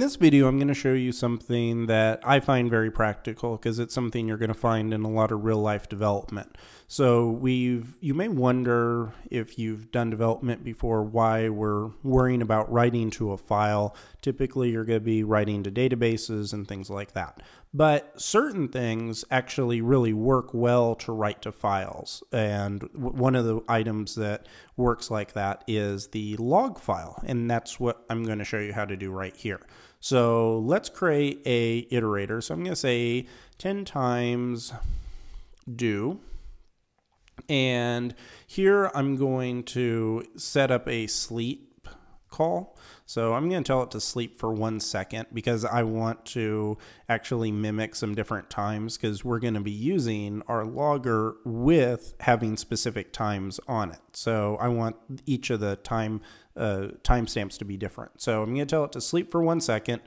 this video, I'm going to show you something that I find very practical because it's something you're going to find in a lot of real life development. So we've, you may wonder if you've done development before why we're worrying about writing to a file. Typically, you're going to be writing to databases and things like that. But certain things actually really work well to write to files. And one of the items that works like that is the log file. And that's what I'm going to show you how to do right here. So let's create a iterator. So I'm going to say 10 times do. And here I'm going to set up a sleep call. So I'm going to tell it to sleep for one second because I want to actually mimic some different times because we're going to be using our logger with having specific times on it. So I want each of the time uh, timestamps to be different. So I'm going to tell it to sleep for one second.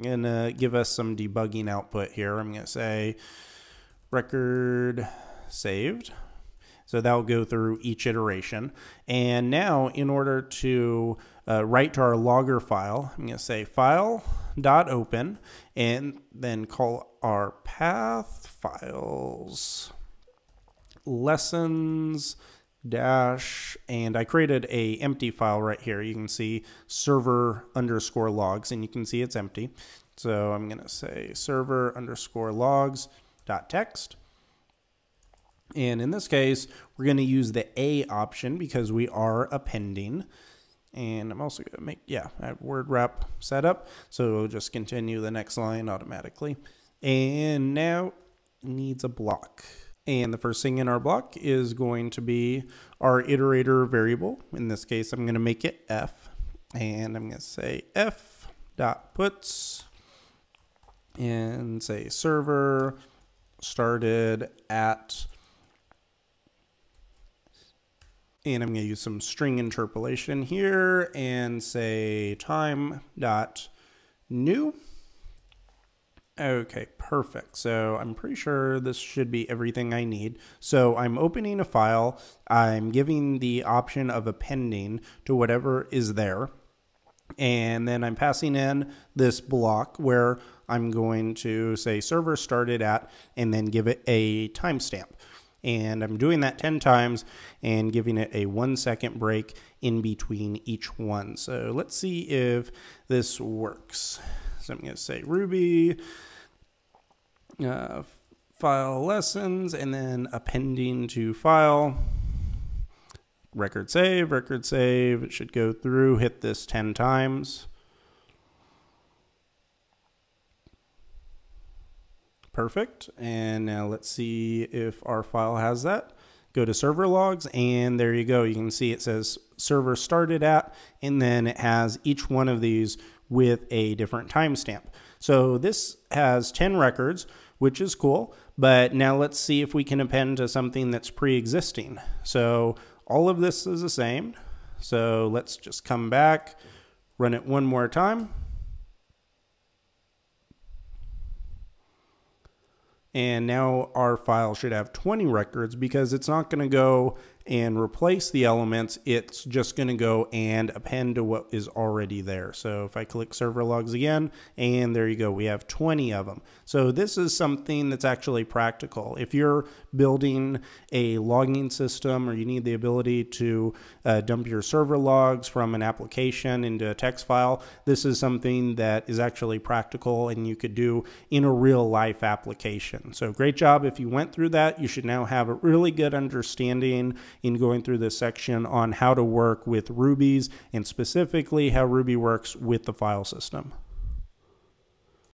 Going to give us some debugging output here. I'm going to say record saved. So that'll go through each iteration. And now in order to uh, write to our logger file, I'm going to say file dot open and then call our path files lessons dash and I created a empty file right here. You can see server underscore logs and you can see it's empty. So I'm going to say server underscore logs dot text and in this case, we're going to use the A option because we are appending. And I'm also going to make, yeah, word wrap setup. So just continue the next line automatically. And now needs a block. And the first thing in our block is going to be our iterator variable. In this case, I'm going to make it F. And I'm going to say F dot puts and say server started at and I'm going to use some string interpolation here and say time dot new. Okay, perfect. So I'm pretty sure this should be everything I need. So I'm opening a file. I'm giving the option of appending to whatever is there. And then I'm passing in this block where I'm going to say server started at and then give it a timestamp and I'm doing that 10 times and giving it a one second break in between each one. So let's see if this works. So I'm going to say Ruby uh, file lessons and then appending to file record save, record save. It should go through, hit this 10 times. Perfect. And now let's see if our file has that. Go to server logs and there you go. You can see it says server started at and then it has each one of these with a different timestamp. So this has 10 records, which is cool. But now let's see if we can append to something that's pre-existing. So all of this is the same. So let's just come back, run it one more time. And now our file should have 20 records because it's not going to go and replace the elements, it's just going to go and append to what is already there. So if I click server logs again, and there you go, we have 20 of them. So this is something that's actually practical. If you're building a logging system or you need the ability to uh, dump your server logs from an application into a text file, this is something that is actually practical and you could do in a real life application. So great job if you went through that. You should now have a really good understanding in going through this section on how to work with Rubies and specifically how Ruby works with the file system.